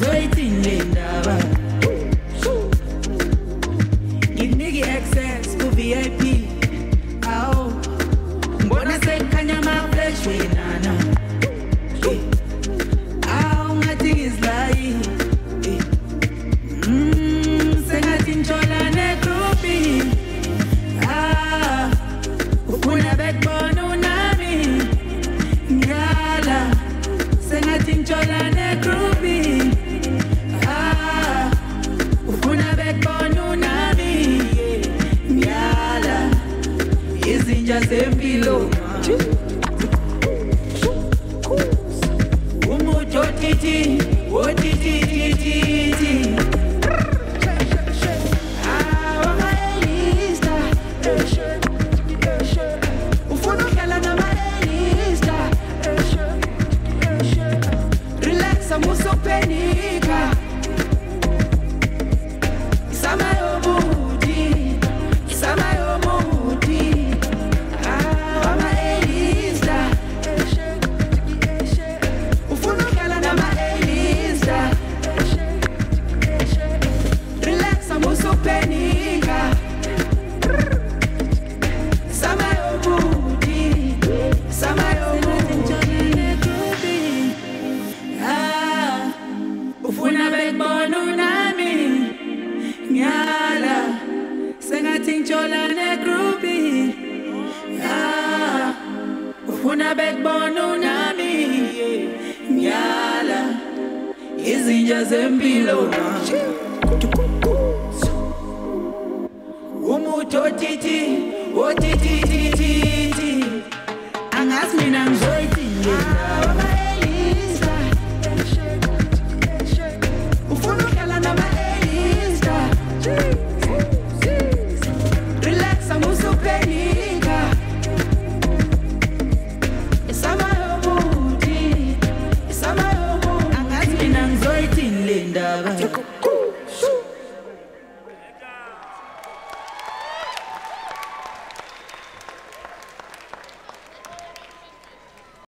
zoyithinga endaba ngikunike access ku-vip zempilo umuthi otiti otititititi ufuna udlala nama-elista relaxa musophenika sengathi ngitshola negrupi ah ufuna bekubona unami? Ngiyala izinja zempilo. umuthi